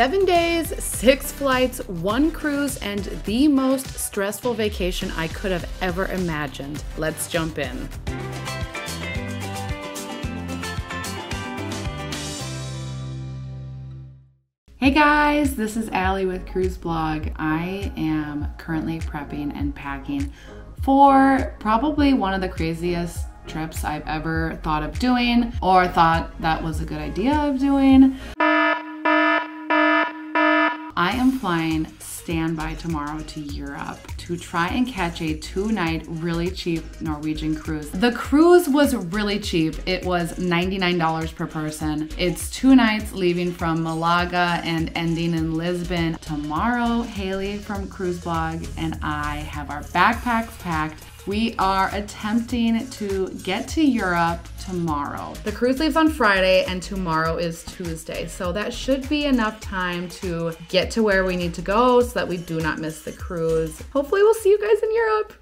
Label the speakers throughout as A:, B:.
A: Seven days, six flights, one cruise, and the most stressful vacation I could have ever imagined. Let's jump in. Hey guys, this is Allie with Cruise Blog. I am currently prepping and packing for probably one of the craziest trips I've ever thought of doing or thought that was a good idea of doing. I am flying standby tomorrow to Europe to try and catch a two night, really cheap Norwegian cruise. The cruise was really cheap. It was $99 per person. It's two nights leaving from Malaga and ending in Lisbon. Tomorrow, Hayley from Cruise Blog and I have our backpacks packed we are attempting to get to Europe tomorrow. The cruise leaves on Friday and tomorrow is Tuesday. So that should be enough time to get to where we need to go so that we do not miss the cruise. Hopefully we'll see you guys in Europe.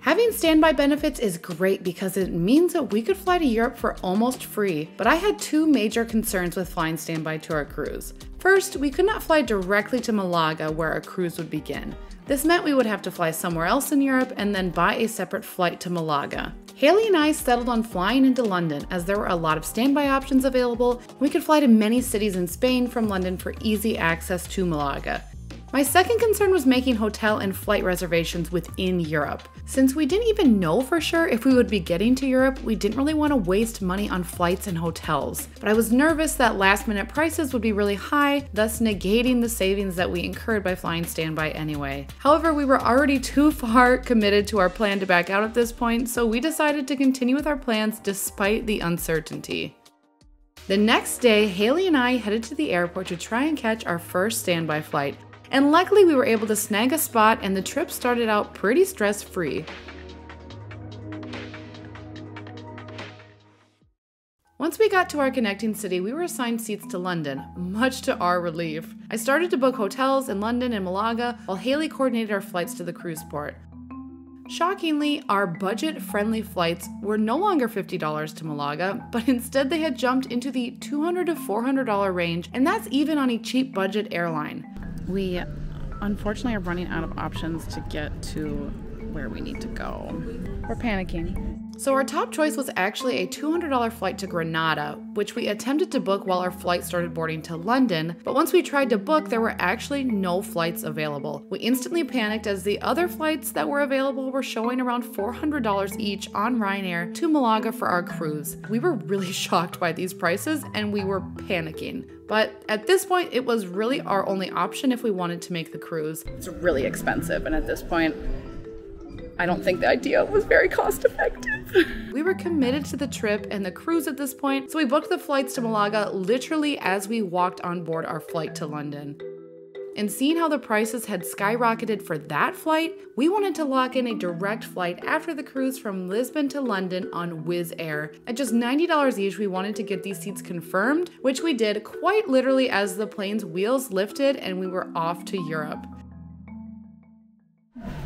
A: Having standby benefits is great because it means that we could fly to Europe for almost free, but I had two major concerns with flying standby to our cruise. First, we could not fly directly to Malaga where our cruise would begin. This meant we would have to fly somewhere else in Europe and then buy a separate flight to Malaga. Hayley and I settled on flying into London as there were a lot of standby options available. We could fly to many cities in Spain from London for easy access to Malaga. My second concern was making hotel and flight reservations within Europe. Since we didn't even know for sure if we would be getting to Europe, we didn't really want to waste money on flights and hotels. But I was nervous that last minute prices would be really high, thus negating the savings that we incurred by flying standby anyway. However, we were already too far committed to our plan to back out at this point, so we decided to continue with our plans despite the uncertainty. The next day, Hayley and I headed to the airport to try and catch our first standby flight, and luckily we were able to snag a spot and the trip started out pretty stress free. Once we got to our connecting city, we were assigned seats to London, much to our relief. I started to book hotels in London and Malaga while Hayley coordinated our flights to the cruise port. Shockingly, our budget friendly flights were no longer $50 to Malaga, but instead they had jumped into the 200 to $400 range, and that's even on a cheap budget airline we unfortunately are running out of options to get to where we need to go. We're panicking. So, our top choice was actually a $200 flight to Granada, which we attempted to book while our flight started boarding to London. But once we tried to book, there were actually no flights available. We instantly panicked as the other flights that were available were showing around $400 each on Ryanair to Malaga for our cruise. We were really shocked by these prices and we were panicking. But at this point, it was really our only option if we wanted to make the cruise. It's really expensive, and at this point, I don't think the idea was very cost effective. we were committed to the trip and the cruise at this point, so we booked the flights to Malaga literally as we walked on board our flight to London. And seeing how the prices had skyrocketed for that flight, we wanted to lock in a direct flight after the cruise from Lisbon to London on Wizz Air. At just $90 each, we wanted to get these seats confirmed, which we did quite literally as the plane's wheels lifted and we were off to Europe.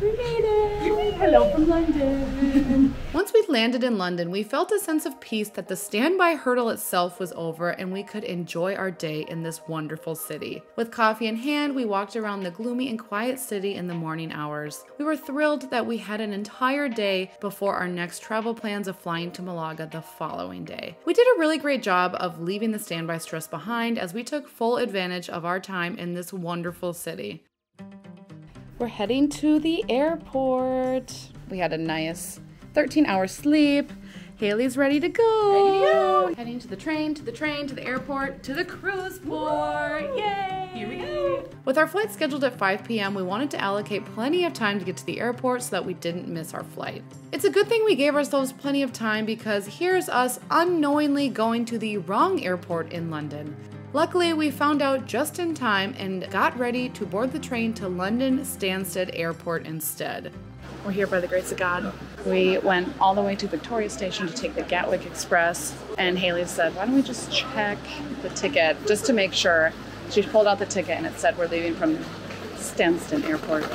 B: We made it! Hello from London!
A: Once we landed in London, we felt a sense of peace that the standby hurdle itself was over and we could enjoy our day in this wonderful city. With coffee in hand, we walked around the gloomy and quiet city in the morning hours. We were thrilled that we had an entire day before our next travel plans of flying to Malaga the following day. We did a really great job of leaving the standby stress behind as we took full advantage of our time in this wonderful city. We're heading to the airport. We had a nice 13 hour sleep. Hayley's ready to go.
B: Ready to go.
A: Heading to the train, to the train, to the airport, to the cruise port. Yay!
B: Here we go.
A: With our flight scheduled at 5 p.m., we wanted to allocate plenty of time to get to the airport so that we didn't miss our flight. It's a good thing we gave ourselves plenty of time because here's us unknowingly going to the wrong airport in London. Luckily, we found out just in time and got ready to board the train to London Stansted Airport instead. We're here by the grace of God. We went all the way to Victoria Station to take the Gatwick Express, and Hayley said, Why don't we just check the ticket just to make sure? She pulled out the ticket and it said we're leaving from Stansted Airport.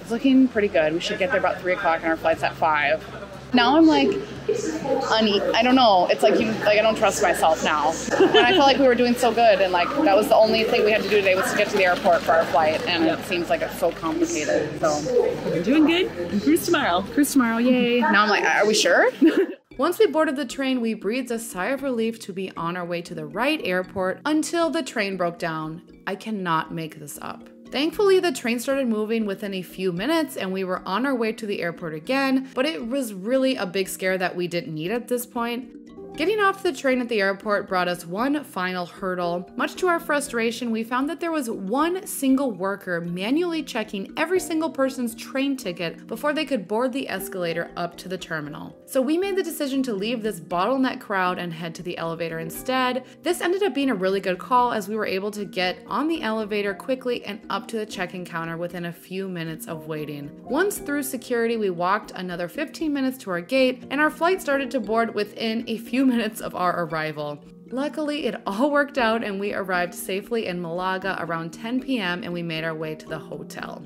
A: It's looking pretty good. We should get there about 3 o'clock and our flight's at 5. Now I'm like, une- I don't know. It's like you, like I don't trust myself now. and I felt like we were doing so good, and like that was the only thing we had to do today was to get to the airport for our flight, and it seems like it's so complicated. So
B: We're doing good. And cruise tomorrow.
A: cruise tomorrow, yay! Now I'm like, are we sure? Once we boarded the train, we breathed a sigh of relief to be on our way to the right airport until the train broke down. I cannot make this up. Thankfully, the train started moving within a few minutes and we were on our way to the airport again, but it was really a big scare that we didn't need at this point. Getting off the train at the airport brought us one final hurdle. Much to our frustration, we found that there was one single worker manually checking every single person's train ticket before they could board the escalator up to the terminal. So we made the decision to leave this bottleneck crowd and head to the elevator instead. This ended up being a really good call as we were able to get on the elevator quickly and up to the check-in counter within a few minutes of waiting. Once through security, we walked another 15 minutes to our gate and our flight started to board within a few minutes of our arrival. Luckily, it all worked out and we arrived safely in Malaga around 10 p.m. and we made our way to the hotel.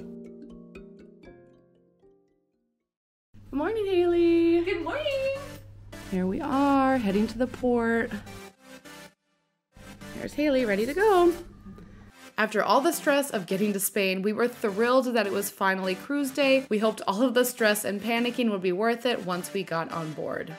A: Good morning, Hayley.
B: Good morning.
A: Here we are, heading to the port. There's Hayley, ready to go. After all the stress of getting to Spain, we were thrilled that it was finally cruise day. We hoped all of the stress and panicking would be worth it once we got on board.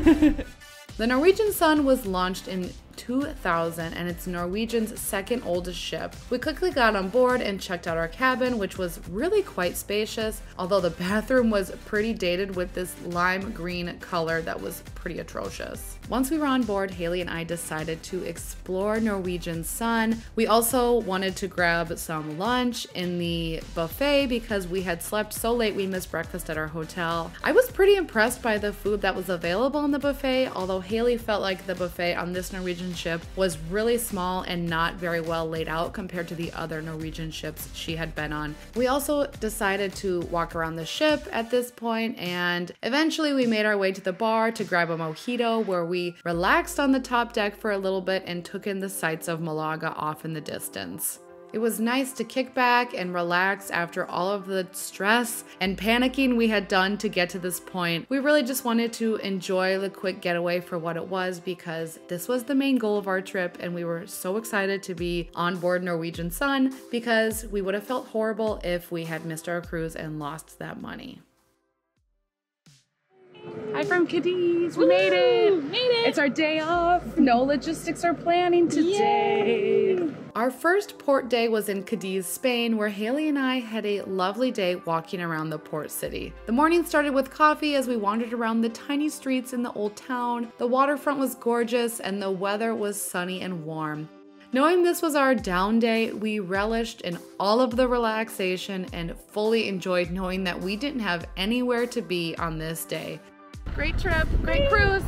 A: The Norwegian Sun was launched in 2000 and it's Norwegian's second oldest ship. We quickly got on board and checked out our cabin, which was really quite spacious, although the bathroom was pretty dated with this lime green color that was pretty atrocious. Once we were on board, Hayley and I decided to explore Norwegian Sun. We also wanted to grab some lunch in the buffet because we had slept so late we missed breakfast at our hotel. I was pretty impressed by the food that was available in the buffet, although Hayley felt like the buffet on this Norwegian ship was really small and not very well laid out compared to the other Norwegian ships she had been on. We also decided to walk around the ship at this point and eventually we made our way to the bar to grab a mojito where we relaxed on the top deck for a little bit and took in the sights of Malaga off in the distance. It was nice to kick back and relax after all of the stress and panicking we had done to get to this point. We really just wanted to enjoy the quick getaway for what it was because this was the main goal of our trip and we were so excited to be on board Norwegian Sun because we would have felt horrible if we had missed our cruise and lost that money. Hi from Cadiz. We made it.
B: Made it.
A: It's our day off. No logistics or planning today. Our first port day was in Cadiz, Spain, where Hayley and I had a lovely day walking around the port city. The morning started with coffee as we wandered around the tiny streets in the old town. The waterfront was gorgeous and the weather was sunny and warm. Knowing this was our down day, we relished in all of the relaxation and fully enjoyed knowing that we didn't have anywhere to be on this day. Great trip, great cruise.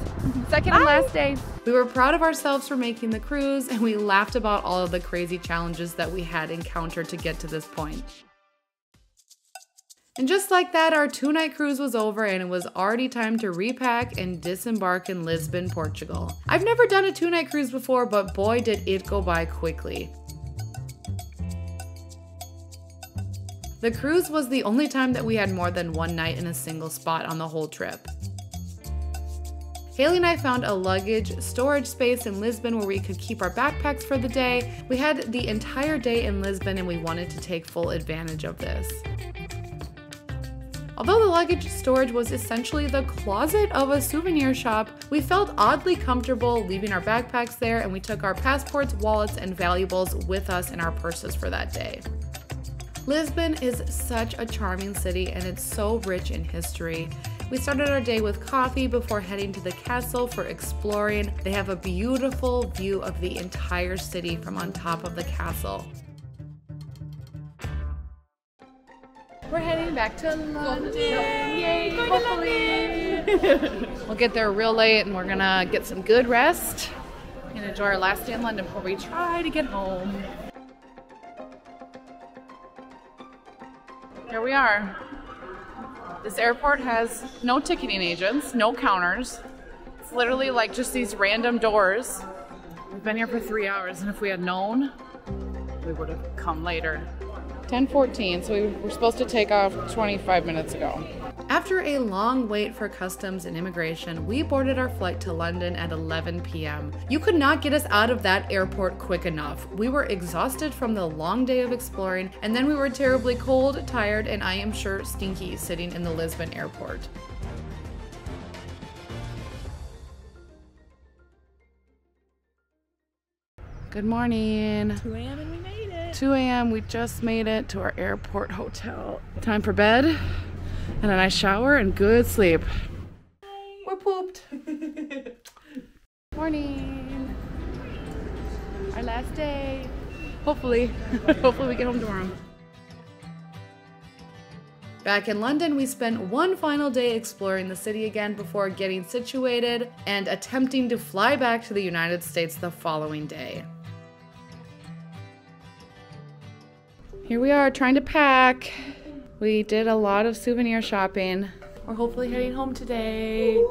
A: Second and last day. We were proud of ourselves for making the cruise and we laughed about all of the crazy challenges that we had encountered to get to this point. And just like that, our two night cruise was over and it was already time to repack and disembark in Lisbon, Portugal. I've never done a two night cruise before, but boy, did it go by quickly. The cruise was the only time that we had more than one night in a single spot on the whole trip. Hayley and I found a luggage storage space in Lisbon where we could keep our backpacks for the day. We had the entire day in Lisbon and we wanted to take full advantage of this. Although the luggage storage was essentially the closet of a souvenir shop, we felt oddly comfortable leaving our backpacks there and we took our passports, wallets, and valuables with us in our purses for that day. Lisbon is such a charming city and it's so rich in history. We started our day with coffee before heading to the castle for exploring. They have a beautiful view of the entire city from on top of the castle. We're heading back to London. Yay! Hopefully. we'll get there real late and we're gonna get some good rest and enjoy our last day in London before we try to get home. Here we are. This airport has no ticketing agents, no counters. It's literally like just these random doors. We've been here for three hours, and if we had known, we would have come later. 10:14, so we were supposed to take off 25 minutes ago. After a long wait for customs and immigration, we boarded our flight to London at 11 p.m. You could not get us out of that airport quick enough. We were exhausted from the long day of exploring, and then we were terribly cold, tired, and I am sure stinky sitting in the Lisbon airport. Good morning.
B: 2 a.m.
A: 2 a.m. We just made it to our airport hotel. Time for bed and a nice shower and good sleep. We're pooped. Morning. Our last day. Hopefully. Hopefully we get home tomorrow. Back in London, we spent one final day exploring the city again before getting situated and attempting to fly back to the United States the following day. Here we are trying to pack. We did a lot of souvenir shopping. We're hopefully heading home today.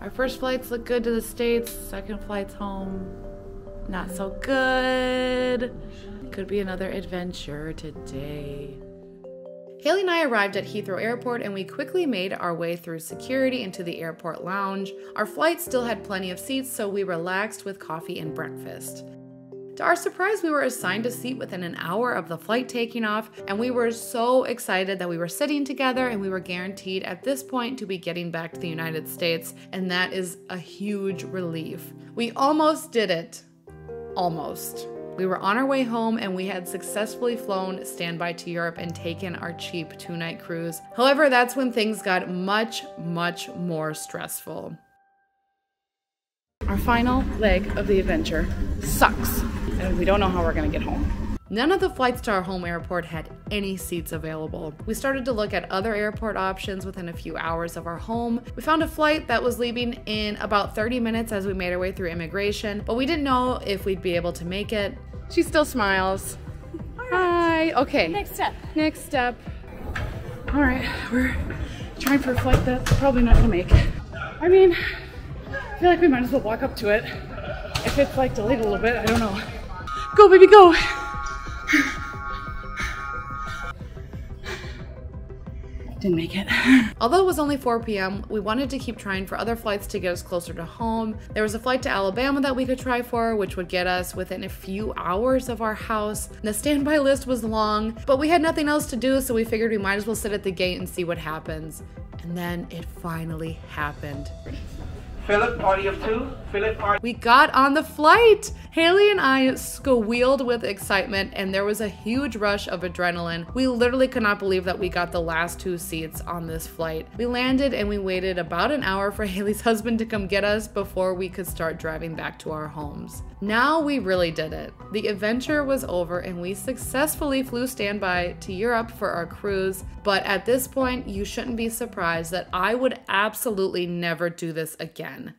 A: Our first flights look good to the States, second flight's home. Not so good. Could be another adventure today. Hayley and I arrived at Heathrow Airport and we quickly made our way through security into the airport lounge. Our flight still had plenty of seats, so we relaxed with coffee and breakfast. To our surprise, we were assigned a seat within an hour of the flight taking off, and we were so excited that we were sitting together and we were guaranteed at this point to be getting back to the United States, and that is a huge relief. We almost did it. Almost. We were on our way home and we had successfully flown standby to Europe and taken our cheap two night cruise. However, that's when things got much, much more stressful. Our final leg of the adventure sucks, and we don't know how we're gonna get home. None of the flights to our home airport had any seats available. We started to look at other airport options within a few hours of our home. We found a flight that was leaving in about 30 minutes as we made our way through immigration, but we didn't know if we'd be able to make it. She still smiles. Hi. Okay.
B: Next step.
A: Next step. All right, we're trying for a flight that's probably not gonna make. I mean, I feel like we might as well walk up to it. If it's like delayed a little bit, I don't know. Go, baby, go. Didn't make it. Although it was only 4 p.m., we wanted to keep trying for other flights to get us closer to home. There was a flight to Alabama that we could try for, which would get us within a few hours of our house. The standby list was long, but we had nothing else to do, so we figured we might as well sit at the gate and see what happens. And then it finally happened.
C: Philip, audio two. Philip, audio.
A: We got on the flight. Hayley and I squealed with excitement, and there was a huge rush of adrenaline. We literally could not believe that we got the last two seats on this flight. We landed and we waited about an hour for Hayley's husband to come get us before we could start driving back to our homes. Now we really did it. The adventure was over, and we successfully flew standby to Europe for our cruise. But at this point, you shouldn't be surprised that I would absolutely never do this again.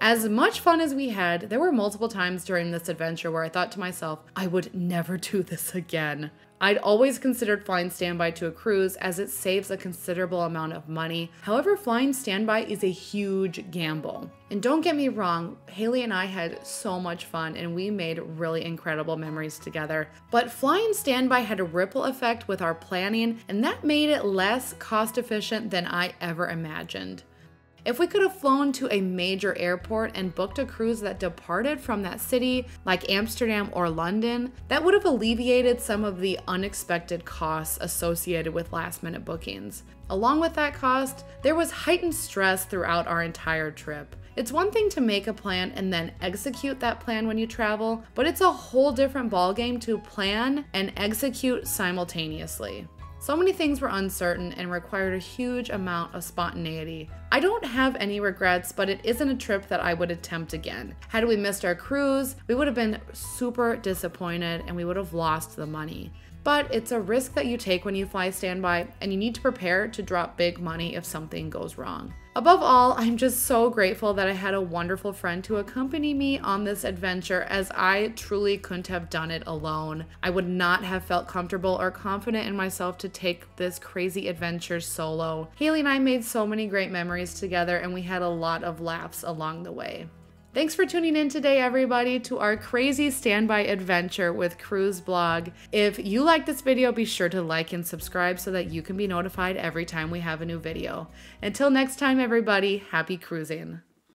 A: As much fun as we had, there were multiple times during this adventure where I thought to myself, I would never do this again. I'd always considered flying standby to a cruise as it saves a considerable amount of money. However, flying standby is a huge gamble. And don't get me wrong, Hayley and I had so much fun and we made really incredible memories together. But flying standby had a ripple effect with our planning, and that made it less cost efficient than I ever imagined. If we could have flown to a major airport and booked a cruise that departed from that city, like Amsterdam or London, that would have alleviated some of the unexpected costs associated with last minute bookings. Along with that cost, there was heightened stress throughout our entire trip. It's one thing to make a plan and then execute that plan when you travel, but it's a whole different ballgame to plan and execute simultaneously. So many things were uncertain and required a huge amount of spontaneity. I don't have any regrets, but it isn't a trip that I would attempt again. Had we missed our cruise, we would have been super disappointed and we would have lost the money. But it's a risk that you take when you fly standby, and you need to prepare to drop big money if something goes wrong. Above all, I'm just so grateful that I had a wonderful friend to accompany me on this adventure as I truly couldn't have done it alone. I would not have felt comfortable or confident in myself to take this crazy adventure solo. Hayley and I made so many great memories together and we had a lot of laughs along the way. Thanks for tuning in today, everybody, to our crazy standby adventure with Cruise Blog. If you like this video, be sure to like and subscribe so that you can be notified every time we have a new video. Until next time, everybody, happy cruising.